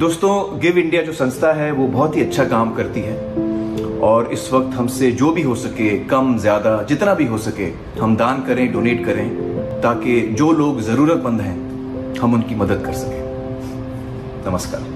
दोस्तों give India जो संस्था है, वो बहुत ही अच्छा काम करती है। और इस वक्त हमसे जो भी हो सके, कम, ज़्यादा, जितना भी हो सके, हम दान करें डोनेट करें, ताकि जो लोग जरूरतमंद हैं, हम उनकी मदद कर सकें। नमस्कार।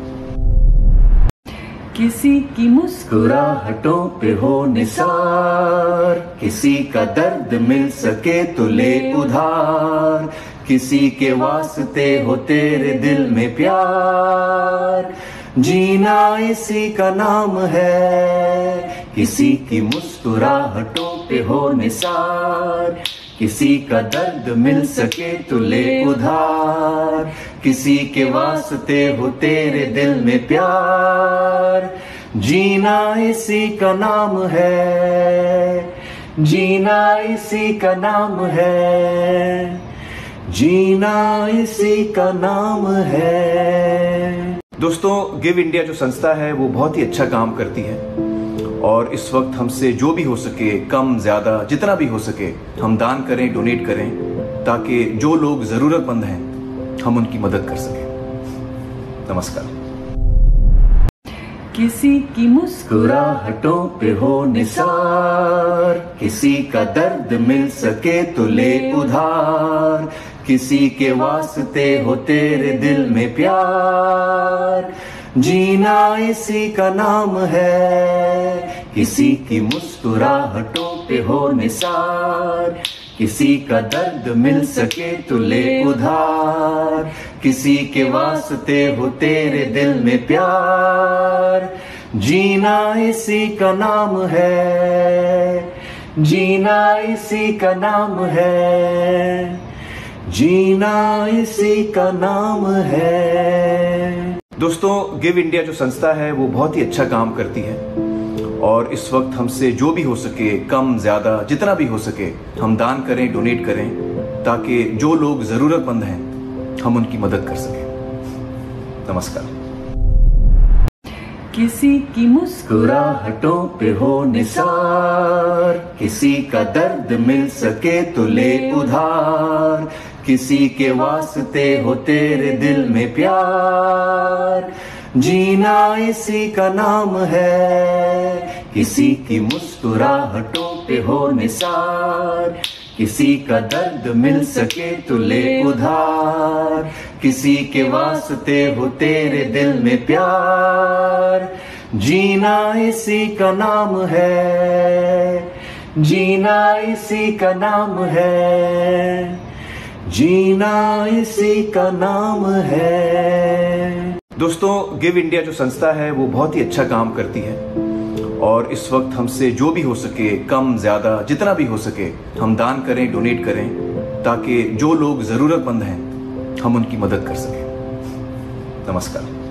किसी की मुस्कुराहटों पे हो निसार, किसी का दर्द मिल सके तो ले उधार। किसी के वास्ते हो तेरे दिल में प्यार। जीना इसी का नाम है, किसी की मुस्कुराहटों पे हो निसार। किसी का दर्द मिल सके तो ले उधार। किसी के वास्ते हो तेरे दिल में प्यार। जीना इसी का नाम है, जीना इसी का नाम है। जीना इसी का नाम है। दोस्तों गिव इंडिया जो संस्था है वो बहुत ही अच्छा काम करती है। और इस वक्त हमसे जो भी हो सके कम ज़्यादा जितना भी हो सके हम दान करें डोनेट करें ताकि जो लोग जरूरतमंद हैं हम उनकी मदद कर सकें। नमस्कार। किसी की मुस्कुराहटों पे हो निसार किसी का दर्द मिल सके तो ले उधार। किसी के वास्ते हो तेरे दिल में प्यार। जीना इसी का नाम है, किसी की मुस्कुराहटों पे हो निसार। किसी का दर्द मिल सके तो ले उधार। किसी के वास्ते हो तेरे दिल में प्यार। जीना इसी का नाम है, जीना इसी का नाम है। जीना इसी का नाम है। दोस्तों गिव इंडिया जो संस्था है वो बहुत ही अच्छा काम करती है। और इस वक्त हमसे जो भी हो सके कम ज़्यादा जितना भी हो सके हम दान करें डोनेट करें ताकि जो लोग जरूरतमंद हैं हम उनकी मदद कर सकें। नमस्कार। किसी की मुस्कुराहटों पे हो निसार किसी का दर्द मिल सके तो ले उधार। किसी के वास्ते हो तेरे दिल में प्यार। जीना इसी का नाम है, किसी की मुस्कुराहटों पे हो निसार। किसी का दर्द मिल सके तो ले उधार। किसी के वास्ते हो तेरे दिल में प्यार। जीना इसी का नाम है, जीना इसी का नाम है। जीना इसी का नाम है। दोस्तों गिव इंडिया जो संस्था है, वो बहुत ही अच्छा काम करती है। और इस वक्त हमसे जो भी हो सके, कम, ज़्यादा, जितना भी हो सके, हम दान करें डोनेट करें, ताकि जो लोग जरूरतमंद हैं, हम उनकी मदद कर सकें। नमस्कार।